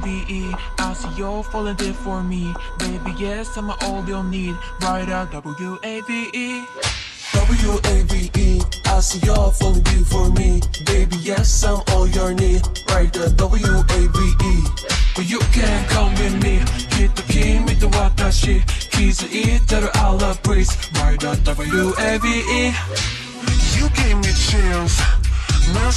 baby I see you falling dead for me Baby, yes, I'm all you'll need Write a W A V E. W A V E. I W-A-V-E W-A-V-E I see you falling dead for me Baby, yes, I'm all your need Write a W A V E. W-A-V-E But you can come with me Hit the key, meet the watashi Kiss it, that I love breeze Write a W A V E. W-A-V-E You gave me chills 난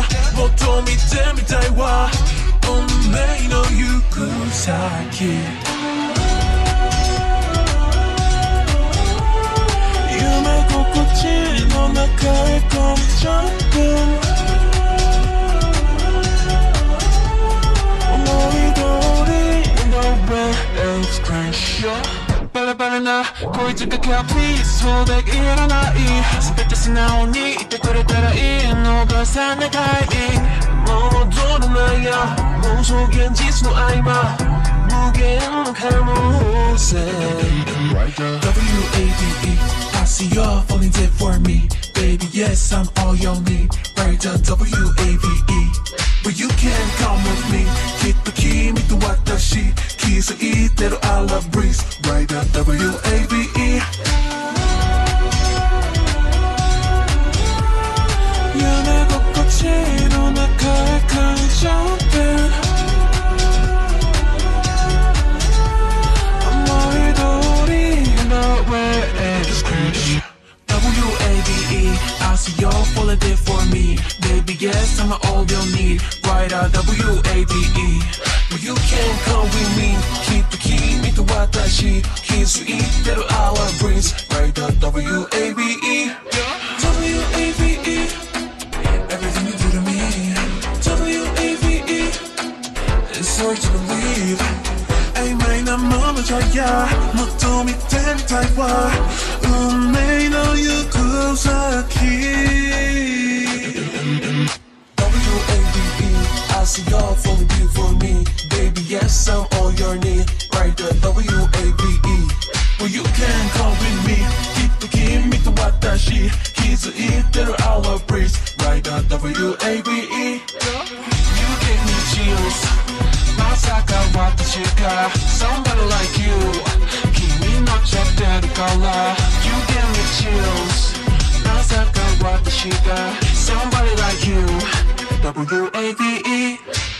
まじゃやもっと見てみたいわ運命の行く先夢心地の中へ込んじゃって思い通りの way expression バラバラなこいつが care please そうでいらない全て素直に言ってくれたらいい 산에. See you falling dead for me. Baby yes I'm all need. W-A-V-E But you can come with me. love breeze Right W-A-V-E it for me. Baby, yes, I'm all you'll need. Right out W-A-B-E Well, you can come with me. Keep the key, meet the watashi Kiss you eat, that'll our breeze. Right out Everything you do to me. W-A-B-E It's hard to believe. only for me. Baby, yes, I'm on your knee. Right the W-A-V-E. Well, you can come with me. Kiki, me to watashi. He's a eater, our breeze. Right the W-A-V-E. You gave me chills. Masaka watashika. Somebody like you. Kimi no chapter color. You gave me chills. Masaka watashika. Somebody like you. W-A-V-E.